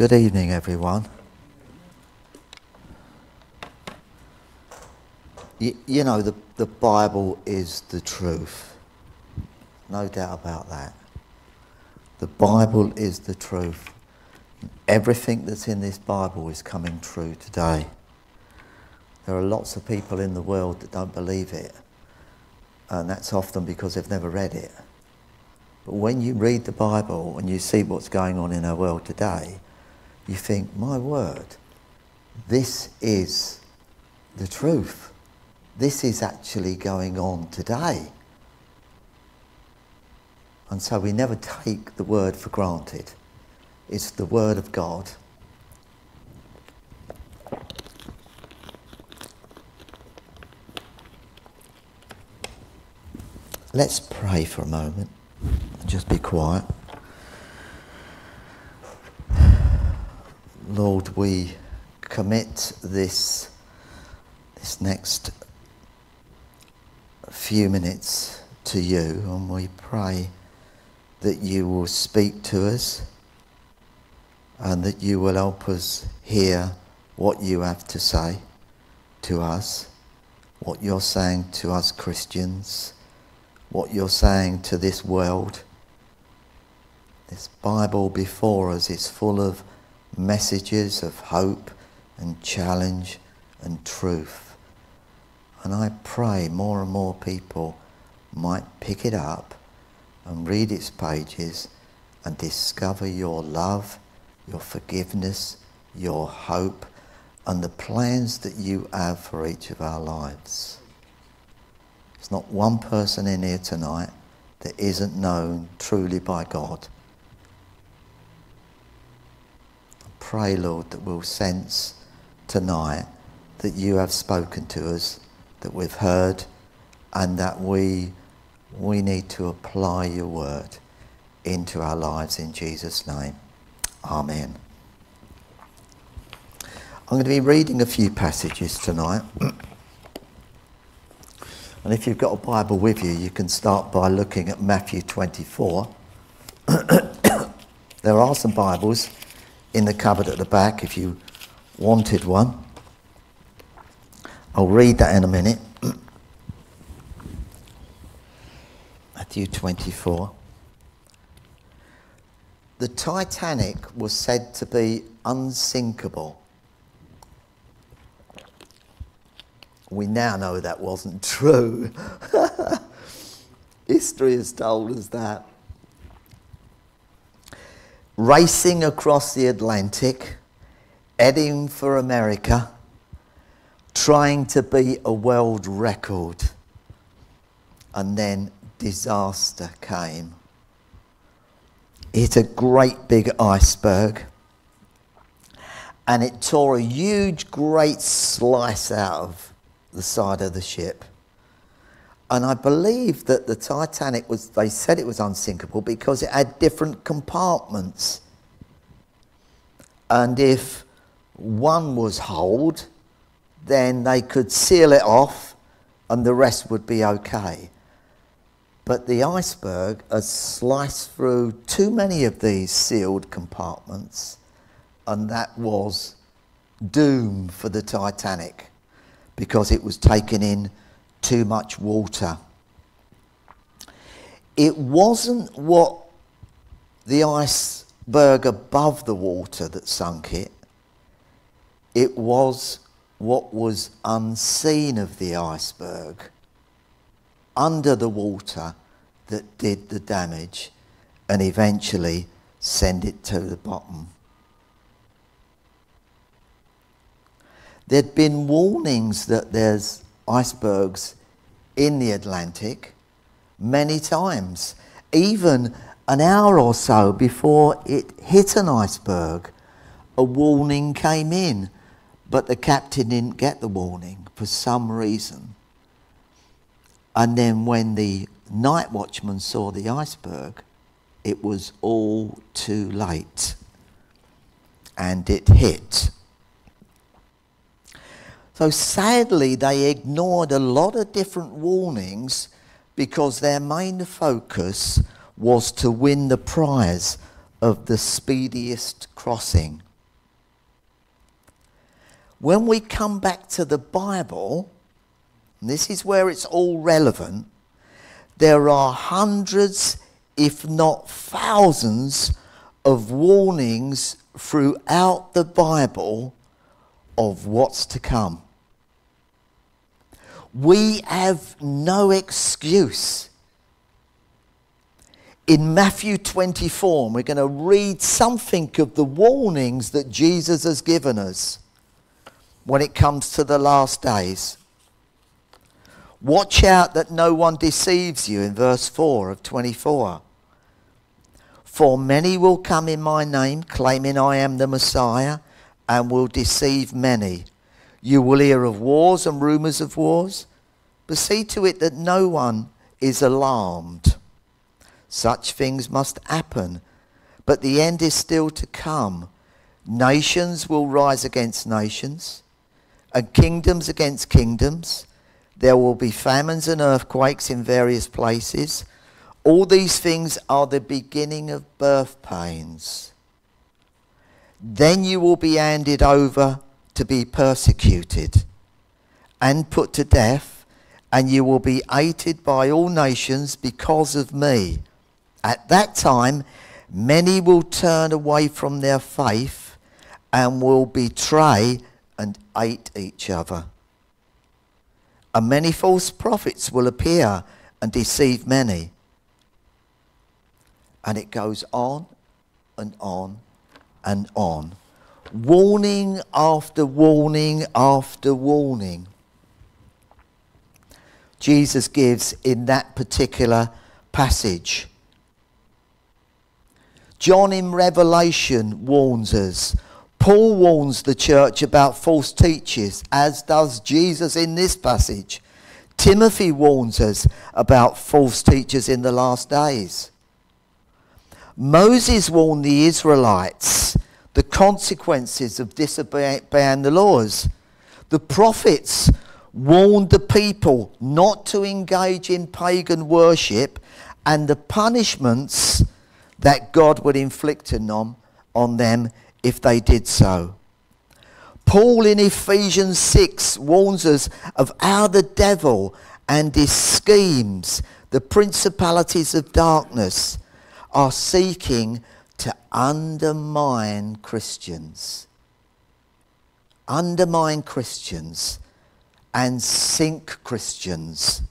Good evening, everyone. You, you, know, the, the Bible is the truth. No doubt about that. The Bible is the truth. Everything that's in this Bible is coming true today. There are lots of people in the world that don't believe it, and that's often because they've never read it. But when you read the Bible and you see what's going on in our world today, you think, my word, this is the truth. This is actually going on today. And so we never take the word for granted. It's the word of God. Let's pray for a moment and just be quiet. Lord, we commit this, this next few minutes to you and we pray that you will speak to us and that you will help us hear what you have to say to us, what you're saying to us Christians, what you're saying to this world. This Bible before us is full of messages of hope and challenge and truth. And I pray more and more people might pick it up and read its pages and discover your love, your forgiveness, your hope, and the plans that you have for each of our lives. There's not one person in here tonight that isn't known truly by God. Pray, Lord, that we'll sense tonight that you have spoken to us, that we've heard, and that we, we need to apply your word into our lives in Jesus' name. Amen. I'm going to be reading a few passages tonight. and if you've got a Bible with you, you can start by looking at Matthew 24. there are some Bibles in the cupboard at the back if you wanted one. I'll read that in a minute. Matthew 24. The Titanic was said to be unsinkable. We now know that wasn't true. History has told us that racing across the Atlantic, heading for America, trying to beat a world record. And then disaster came. Hit a great big iceberg and it tore a huge, great slice out of the side of the ship. And I believe that the Titanic was, they said it was unsinkable because it had different compartments. And if one was holed, then they could seal it off and the rest would be okay. But the iceberg has sliced through too many of these sealed compartments, and that was doom for the Titanic because it was taken in too much water. It wasn't what the iceberg above the water that sunk it, it was what was unseen of the iceberg under the water that did the damage and eventually send it to the bottom. There'd been warnings that there's icebergs in the Atlantic many times, even an hour or so before it hit an iceberg. A warning came in, but the captain didn't get the warning for some reason. And then when the night watchman saw the iceberg, it was all too late. And it hit. So sadly, they ignored a lot of different warnings because their main focus was to win the prize of the speediest crossing when we come back to the Bible, this is where it's all relevant, there are hundreds, if not thousands, of warnings throughout the Bible of what's to come. We have no excuse. In Matthew 24, we're going to read something of the warnings that Jesus has given us when it comes to the last days. Watch out that no one deceives you in verse 4 of 24. For many will come in my name, claiming I am the Messiah, and will deceive many. You will hear of wars and rumors of wars, but see to it that no one is alarmed. Such things must happen, but the end is still to come. Nations will rise against nations, and kingdoms against kingdoms. There will be famines and earthquakes in various places. All these things are the beginning of birth pains. Then you will be handed over to be persecuted and put to death, and you will be hated by all nations because of me. At that time, many will turn away from their faith and will betray and hate each other. And many false prophets will appear and deceive many. And it goes on and on and on. Warning after warning after warning. Jesus gives in that particular passage. John in Revelation warns us. Paul warns the church about false teachers, as does Jesus in this passage. Timothy warns us about false teachers in the last days. Moses warned the Israelites the consequences of disobeying the laws. The prophets warned the people not to engage in pagan worship and the punishments that God would inflict on them, if they did so. Paul in Ephesians 6 warns us of how the devil and his schemes, the principalities of darkness, are seeking to undermine Christians. Undermine Christians and sink Christians.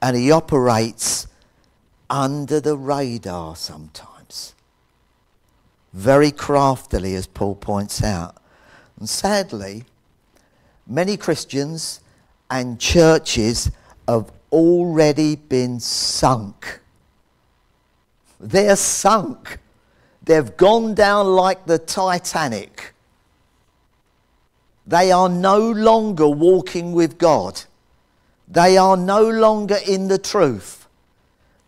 And he operates under the radar sometimes. Very craftily, as Paul points out. And sadly, many Christians and churches have already been sunk they're sunk. They've gone down like the Titanic. They are no longer walking with God. They are no longer in the truth.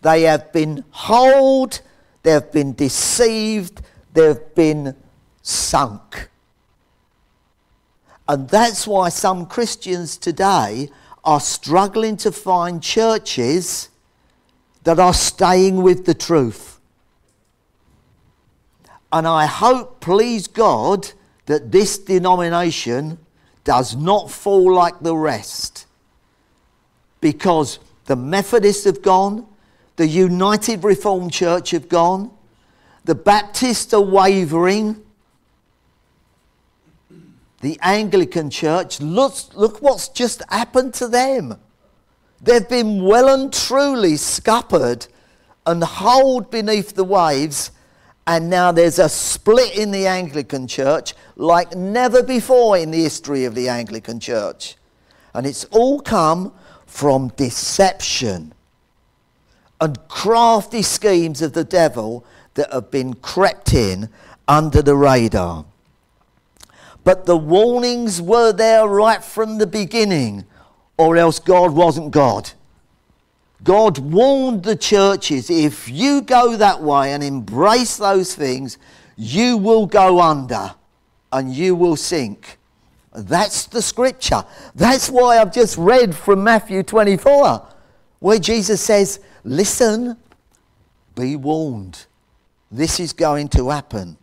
They have been holed, they've been deceived, they've been sunk. And that's why some Christians today are struggling to find churches that are staying with the truth. And I hope, please God, that this denomination does not fall like the rest. Because the Methodists have gone, the United Reformed Church have gone, the Baptists are wavering, the Anglican Church, look, look what's just happened to them. They've been well and truly scuppered and hauled beneath the waves, and now there's a split in the Anglican Church like never before in the history of the Anglican Church. And it's all come from deception and crafty schemes of the devil that have been crept in under the radar. But the warnings were there right from the beginning or else God wasn't God. God warned the churches if you go that way and embrace those things, you will go under and you will sink. That's the scripture. That's why I've just read from Matthew 24, where Jesus says, Listen, be warned. This is going to happen.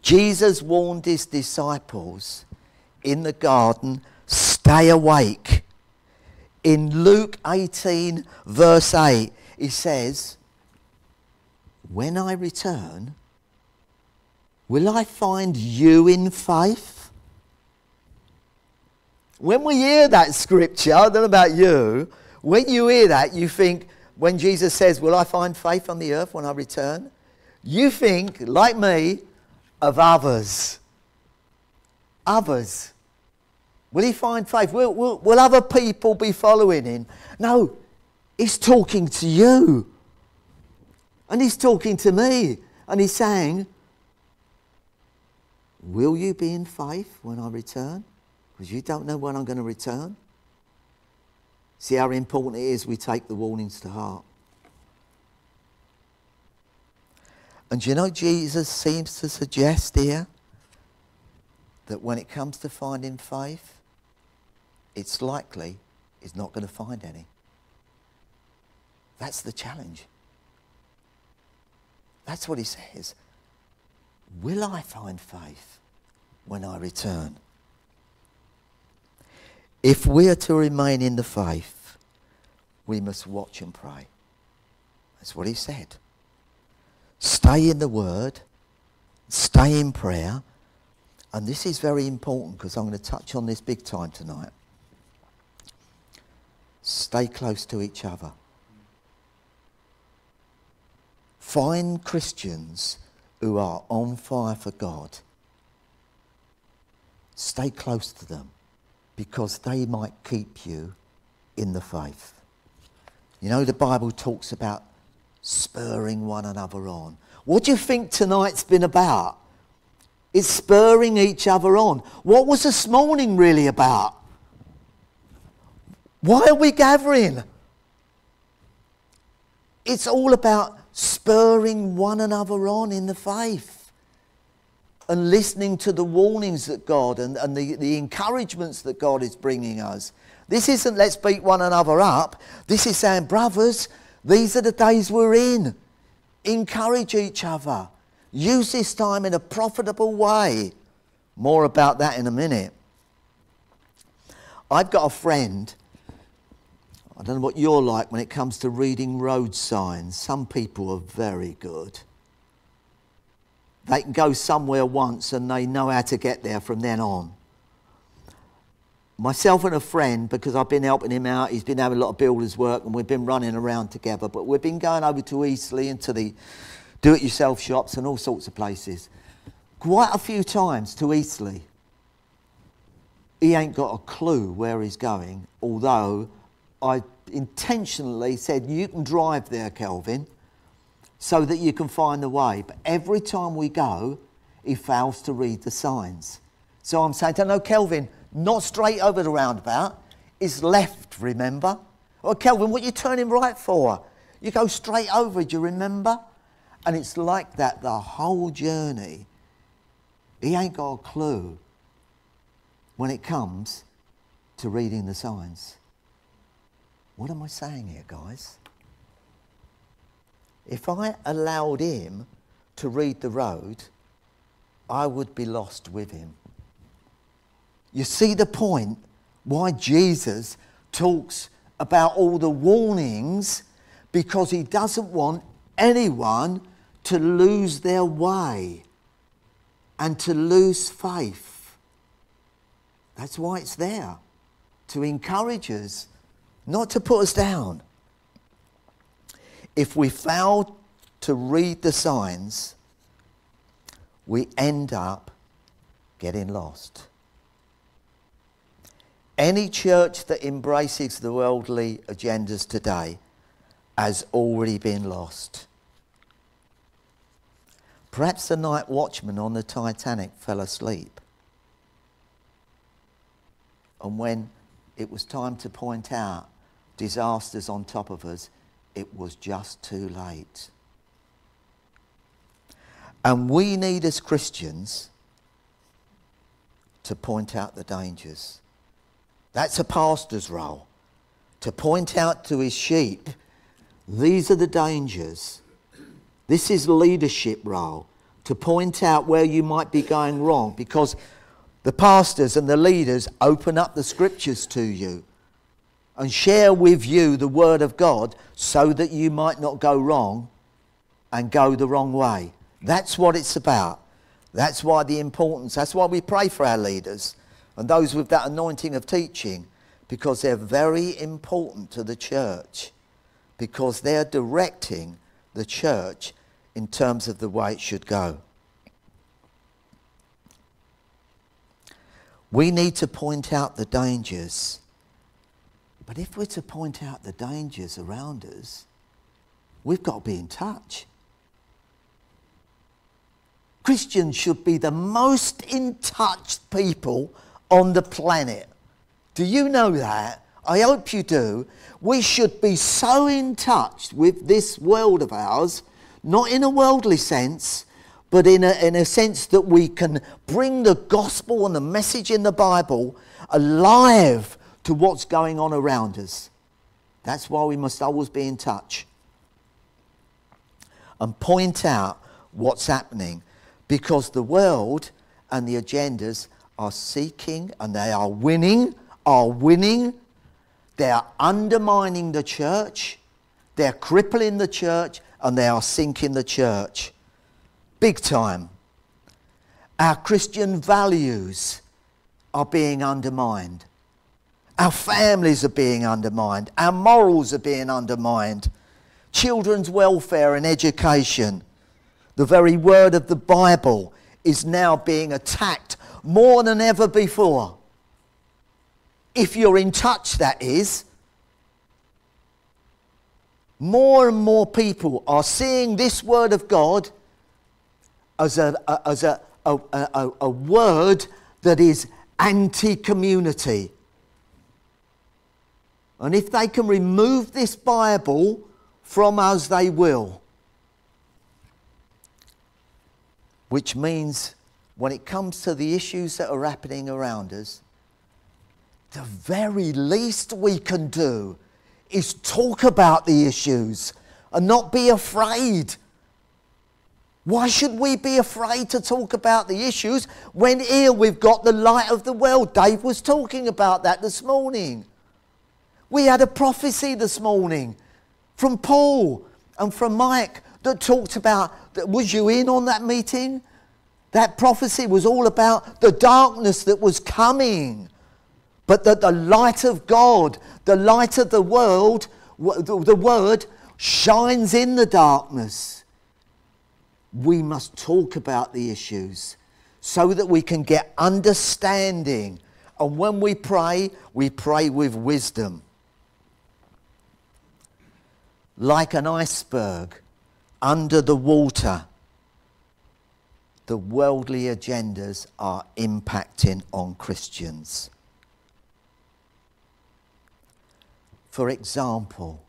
Jesus warned his disciples in the garden stay awake. In Luke 18, verse 8, he says, When I return, will I find you in faith? When we hear that scripture, I don't know about you, when you hear that, you think, when Jesus says, Will I find faith on the earth when I return? You think, like me, of others. Others. Will he find faith? Will, will, will other people be following him? No, he's talking to you. And he's talking to me. And he's saying, Will you be in faith when I return? Because you don't know when I'm going to return. See how important it is we take the warnings to heart. And you know, Jesus seems to suggest here that when it comes to finding faith, it's likely he's not going to find any. That's the challenge. That's what he says. Will I find faith when I return? If we are to remain in the faith, we must watch and pray. That's what he said. Stay in the word, stay in prayer, and this is very important because I'm going to touch on this big time tonight. Stay close to each other. Find Christians who are on fire for God. Stay close to them because they might keep you in the faith. You know, the Bible talks about spurring one another on. What do you think tonight's been about? It's spurring each other on. What was this morning really about? Why are we gathering? It's all about spurring one another on in the faith and listening to the warnings that God and, and the, the encouragements that God is bringing us. This isn't let's beat one another up. This is saying, brothers, these are the days we're in. Encourage each other. Use this time in a profitable way. More about that in a minute. I've got a friend I don't know what you're like when it comes to reading road signs. Some people are very good. They can go somewhere once and they know how to get there from then on. Myself and a friend, because I've been helping him out, he's been having a lot of builders' work and we've been running around together, but we've been going over to Eastleigh and to the do it yourself shops and all sorts of places. Quite a few times to Eastleigh. He ain't got a clue where he's going, although I intentionally said, You can drive there, Kelvin, so that you can find the way. But every time we go, he fails to read the signs. So I'm saying to no, Kelvin, not straight over the roundabout, it's left, remember? Well, Kelvin, what are you turning right for? You go straight over, do you remember? And it's like that the whole journey. He ain't got a clue when it comes to reading the signs. What am I saying here, guys? If I allowed him to read the road, I would be lost with him. You see the point why Jesus talks about all the warnings because he doesn't want anyone to lose their way and to lose faith. That's why it's there, to encourage us not to put us down. If we fail to read the signs, we end up getting lost. Any church that embraces the worldly agendas today has already been lost. Perhaps the night watchman on the Titanic fell asleep. And when it was time to point out disasters on top of us, it was just too late. And we need, as Christians, to point out the dangers. That's a pastor's role, to point out to his sheep these are the dangers. This is leadership role to point out where you might be going wrong because the pastors and the leaders open up the scriptures to you and share with you the word of God so that you might not go wrong and go the wrong way. That's what it's about. That's why the importance, that's why we pray for our leaders and those with that anointing of teaching because they're very important to the church because they're directing the church in terms of the way it should go. We need to point out the dangers. But if we're to point out the dangers around us, we've got to be in touch. Christians should be the most in touch people on the planet. Do you know that? I hope you do. We should be so in touch with this world of ours, not in a worldly sense, but in a, in a sense that we can bring the gospel and the message in the Bible alive to what's going on around us. That's why we must always be in touch and point out what's happening because the world and the agendas are seeking and they are winning, are winning. They are undermining the church, they're crippling the church, and they are sinking the church. Big time. Our Christian values are being undermined. Our families are being undermined. Our morals are being undermined. Children's welfare and education the very word of the Bible is now being attacked more than ever before. If you're in touch, that is. More and more people are seeing this word of God as a, as a, a, a, a word that is anti community. And if they can remove this Bible from us, they will. Which means when it comes to the issues that are happening around us, the very least we can do is talk about the issues and not be afraid. Why should we be afraid to talk about the issues when here we've got the light of the world? Dave was talking about that this morning. We had a prophecy this morning from Paul and from Mike that talked about, was you in on that meeting? That prophecy was all about the darkness that was coming. But that the light of God, the light of the world, the word shines in the darkness. We must talk about the issues so that we can get understanding. And when we pray, we pray with wisdom. Like an iceberg under the water, the worldly agendas are impacting on Christians. For example,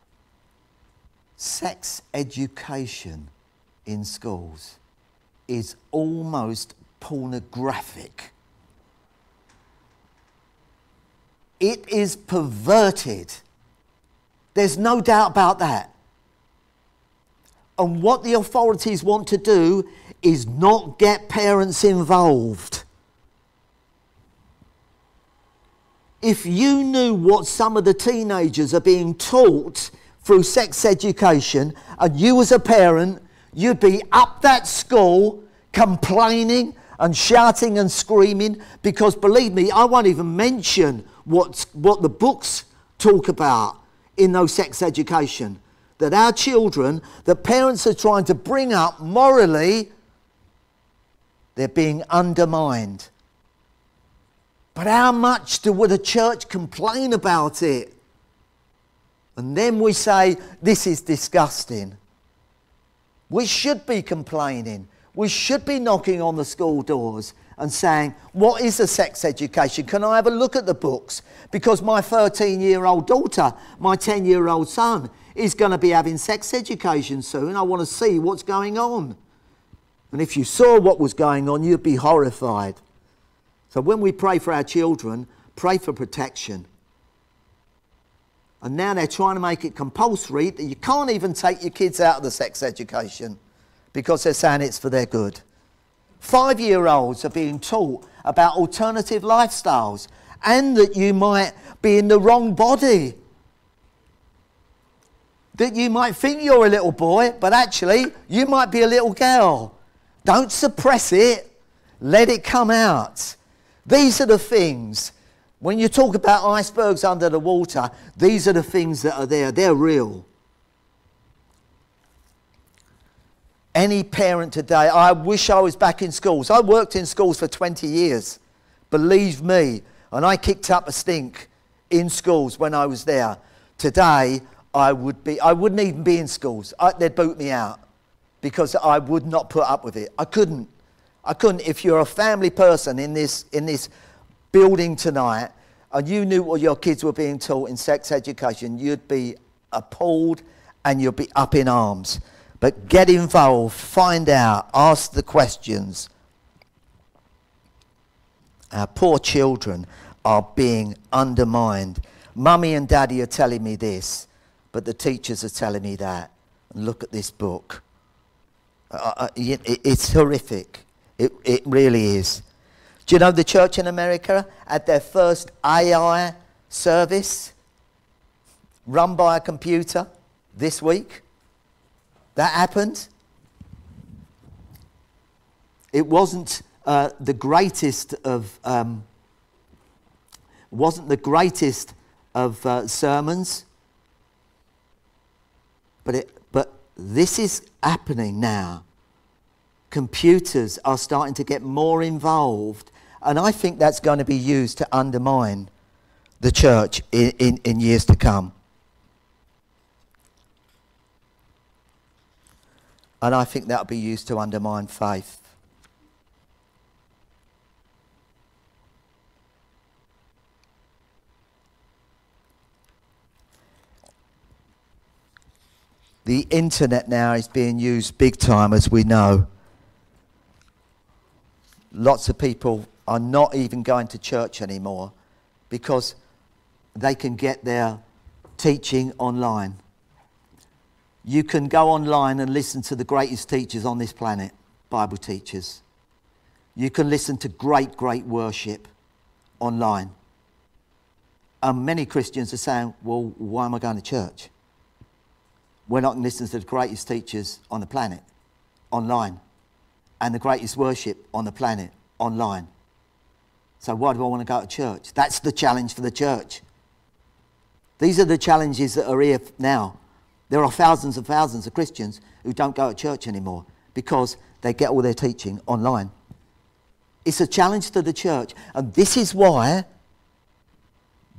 sex education in schools is almost pornographic. It is perverted. There's no doubt about that. And what the authorities want to do is not get parents involved. If you knew what some of the teenagers are being taught through sex education, and you as a parent, you'd be up that school complaining and shouting and screaming because believe me, I won't even mention what's, what the books talk about in those sex education that our children, that parents are trying to bring up morally, they're being undermined. But how much do, a church complain about it? And then we say, this is disgusting. We should be complaining. We should be knocking on the school doors and saying, What is a sex education? Can I have a look at the books? Because my 13 year old daughter, my 10 year old son, is going to be having sex education soon. I want to see what's going on. And if you saw what was going on, you'd be horrified. So when we pray for our children, pray for protection. And now they're trying to make it compulsory that you can't even take your kids out of the sex education because they're saying it's for their good. Five year olds are being taught about alternative lifestyles and that you might be in the wrong body. That you might think you're a little boy, but actually you might be a little girl. Don't suppress it, let it come out. These are the things. When you talk about icebergs under the water, these are the things that are there. They're real. Any parent today, I wish I was back in schools. I worked in schools for 20 years. Believe me. And I kicked up a stink in schools when I was there. Today, I, would be, I wouldn't even be in schools. I, they'd boot me out because I would not put up with it. I couldn't. I couldn't. If you're a family person in this, in this building tonight and you knew what your kids were being taught in sex education, you'd be appalled and you'd be up in arms. But get involved, find out, ask the questions. Our poor children are being undermined. Mummy and daddy are telling me this, but the teachers are telling me that. And look at this book. Uh, uh it, it's horrific. It, it really is. Do you know the church in America at their first AI service run by a computer this week? That happened. It wasn't uh, the greatest of um, wasn't the greatest of uh, sermons, but it, but this is happening now. Computers are starting to get more involved, and I think that's going to be used to undermine the church in, in, in years to come. And I think that'll be used to undermine faith. The internet now is being used big time, as we know. Lots of people are not even going to church anymore because they can get their teaching online. You can go online and listen to the greatest teachers on this planet, Bible teachers. You can listen to great, great worship online. And many Christians are saying, well, why am I going to church? We're not listening to the greatest teachers on the planet online and the greatest worship on the planet online. So why do I want to go to church? That's the challenge for the church. These are the challenges that are here now. There are thousands and thousands of Christians who don't go to church anymore because they get all their teaching online. It's a challenge to the church. And this is why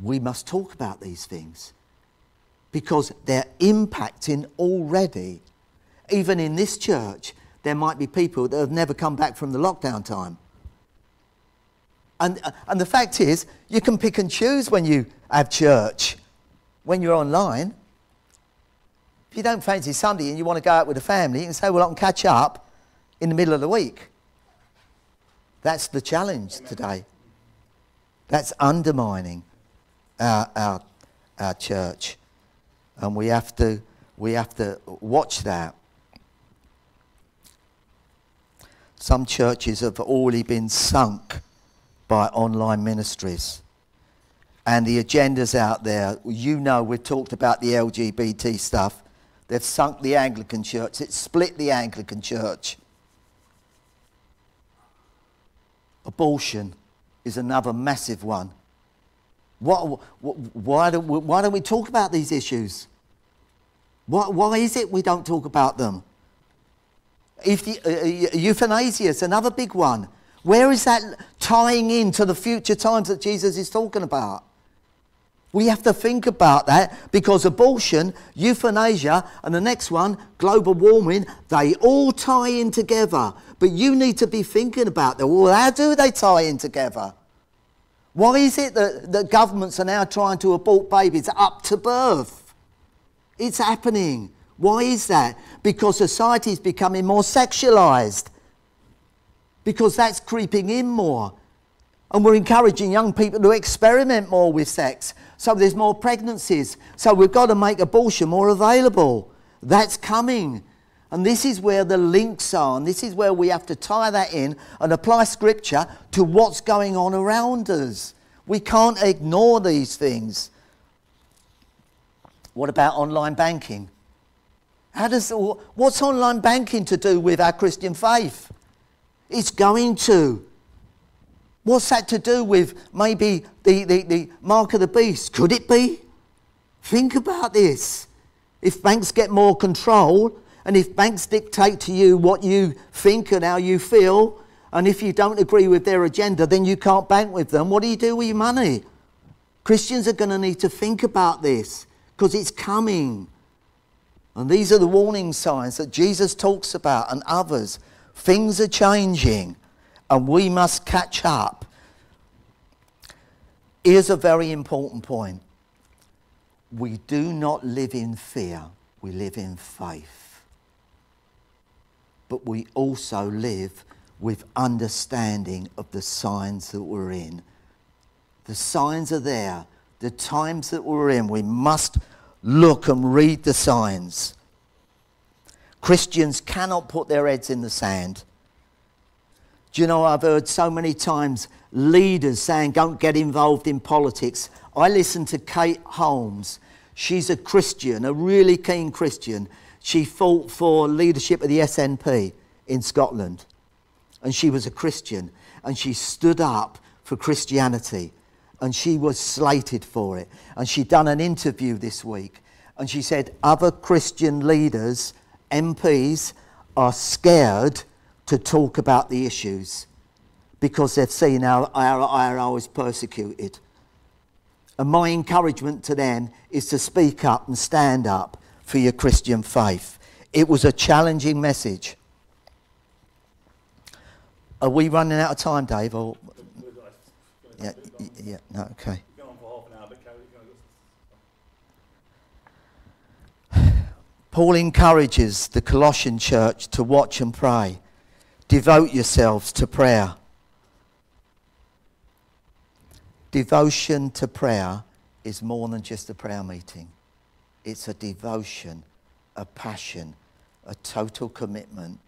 we must talk about these things because they're impacting already. Even in this church, there might be people that have never come back from the lockdown time. And, uh, and the fact is, you can pick and choose when you have church, when you're online. If you don't fancy Sunday and you want to go out with the family, you can say, well, I can catch up in the middle of the week. That's the challenge today. That's undermining our, our, our church. And we have to, we have to watch that. Some churches have already been sunk by online ministries. And the agenda's out there. You know, we've talked about the LGBT stuff. They've sunk the Anglican church. It's split the Anglican church. Abortion is another massive one. What, why, don't we, why don't we talk about these issues? Why, why is it we don't talk about them? If the, uh, uh euthanasia is another big one. Where is that tying in to the future times that Jesus is talking about? We have to think about that because abortion, euthanasia, and the next one, global warming, they all tie in together. But you need to be thinking about that. Well, how do they tie in together? Why is it that, that governments are now trying to abort babies up to birth? It's happening. Why is that? Because society is becoming more sexualized. Because that's creeping in more. And we're encouraging young people to experiment more with sex. So there's more pregnancies. So we've got to make abortion more available. That's coming. And this is where the links are, and this is where we have to tie that in and apply scripture to what's going on around us. We can't ignore these things. What about online banking? How does, what's online banking to do with our Christian faith? It's going to. What's that to do with maybe the, the, the mark of the beast? Could it be? Think about this. If banks get more control, and if banks dictate to you what you think and how you feel, and if you don't agree with their agenda, then you can't bank with them, what do you do with your money? Christians are going to need to think about this because it's coming. And these are the warning signs that Jesus talks about and others. Things are changing and we must catch up. Here's a very important point we do not live in fear, we live in faith but we also live with understanding of the signs that we're in. The signs are there. The times that we're in, we must look and read the signs. Christians cannot put their heads in the sand. Do you know, I've heard so many times leaders saying, don't get involved in politics. I listen to Kate Holmes. She's a Christian, a really keen Christian. She fought for leadership of the SNP in Scotland. And she was a Christian. And she stood up for Christianity. And she was slated for it. And she'd done an interview this week. And she said, other Christian leaders, MPs, are scared to talk about the issues because they've seen our IRA is persecuted. And my encouragement to them is to speak up and stand up for your Christian faith. It was a challenging message. Are we running out of time, Dave? Or yeah, yeah, no, okay. Paul encourages the Colossian church to watch and pray. Devote yourselves to prayer. Devotion to prayer is more than just a prayer meeting. It's a devotion, a passion, a total commitment.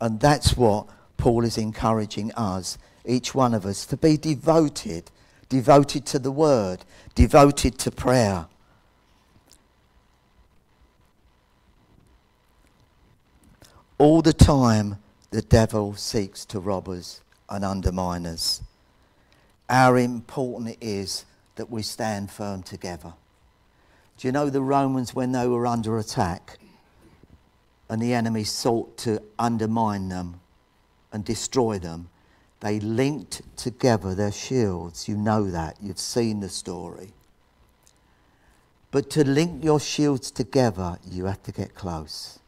And that's what Paul is encouraging us, each one of us, to be devoted, devoted to the word, devoted to prayer. All the time, the devil seeks to rob us and undermine us. How important it is that we stand firm together. Do you know the Romans, when they were under attack and the enemy sought to undermine them and destroy them, they linked together their shields. You know that. You've seen the story. But to link your shields together, you have to get close.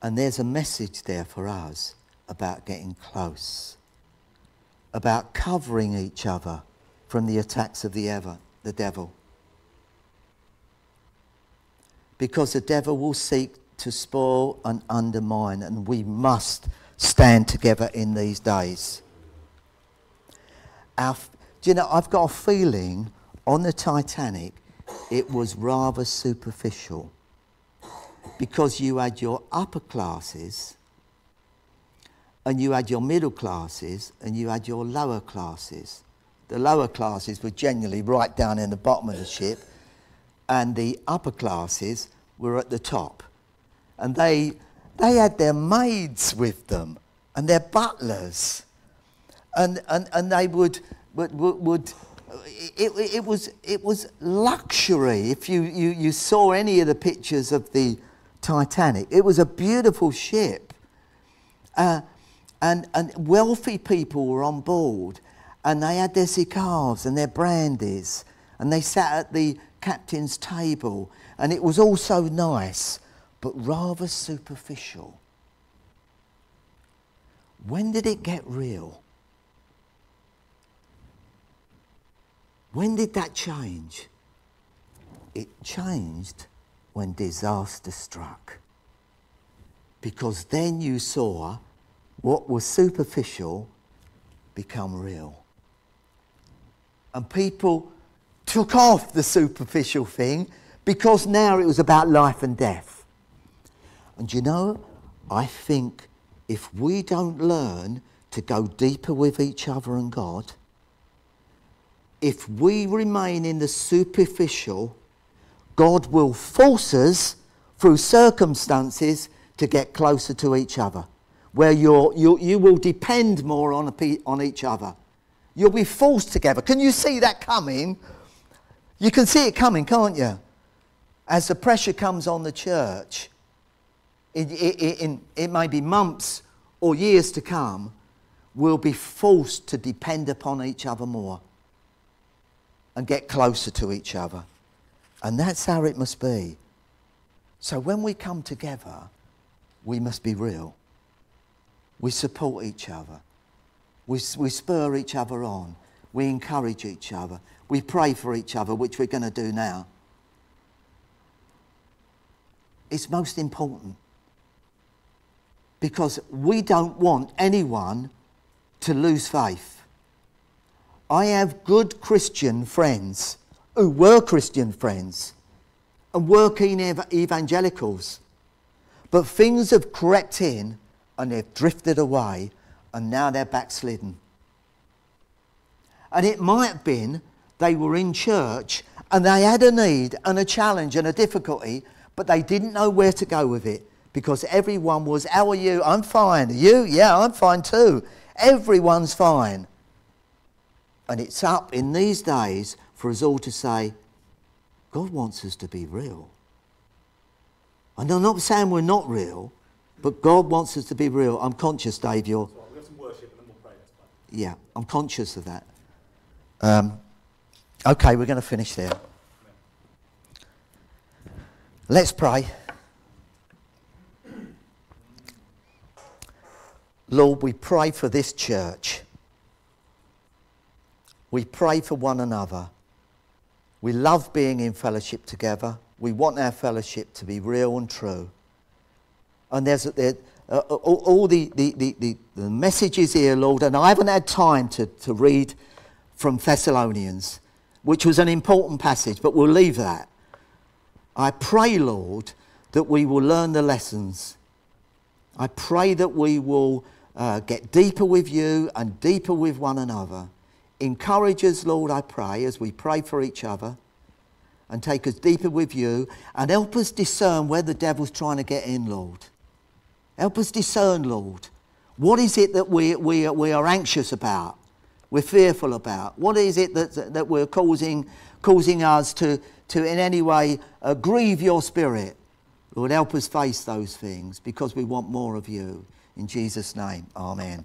And there's a message there for us about getting close, about covering each other from the attacks of the ever the devil. Because the devil will seek to spoil and undermine, and we must stand together in these days. Our, do you know, I've got a feeling on the Titanic it was rather superficial because you had your upper classes and you had your middle classes and you had your lower classes. The lower classes were generally right down in the bottom of the ship, and the upper classes were at the top. And they, they had their maids with them and their butlers. And, and, and they would, would, would it, it, was, it was luxury. If you, you, you saw any of the pictures of the Titanic, it was a beautiful ship. Uh, and, and wealthy people were on board and they had their cigars and their brandies, and they sat at the captain's table, and it was all so nice, but rather superficial. When did it get real? When did that change? It changed when disaster struck. Because then you saw what was superficial become real. And people took off the superficial thing because now it was about life and death. And you know, I think if we don't learn to go deeper with each other and God, if we remain in the superficial, God will force us through circumstances to get closer to each other, where you're, you, you will depend more on, a, on each other. You'll be forced together. Can you see that coming? You can see it coming, can't you? As the pressure comes on the church, in, in, in, it may be months or years to come, we'll be forced to depend upon each other more and get closer to each other. And that's how it must be. So when we come together, we must be real. We support each other. We, we spur each other on. We encourage each other. We pray for each other, which we're going to do now. It's most important because we don't want anyone to lose faith. I have good Christian friends who were Christian friends and working evangelicals, but things have crept in and they've drifted away and now they're backslidden. And it might have been they were in church and they had a need and a challenge and a difficulty, but they didn't know where to go with it because everyone was, How are you? I'm fine. Are you? Yeah, I'm fine too. Everyone's fine. And it's up in these days for us all to say, God wants us to be real. And I'm not saying we're not real, but God wants us to be real. I'm conscious, Dave, you're. Yeah, I'm conscious of that. Um, okay, we're going to finish there. Let's pray. Lord, we pray for this church. We pray for one another. We love being in fellowship together. We want our fellowship to be real and true. And there's there, uh, all, all the, the, the, the, messages here, Lord, and I haven't had time to, to read from Thessalonians, which was an important passage, but we'll leave that. I pray, Lord, that we will learn the lessons. I pray that we will uh, get deeper with you and deeper with one another. Encourage us, Lord, I pray, as we pray for each other and take us deeper with you and help us discern where the devil's trying to get in, Lord. Help us discern, Lord. What is it that we, we, we are anxious about? We're fearful about? What is it that, that we're causing, causing us to, to in any way uh, grieve your spirit? Lord, help us face those things because we want more of you. In Jesus' name, amen.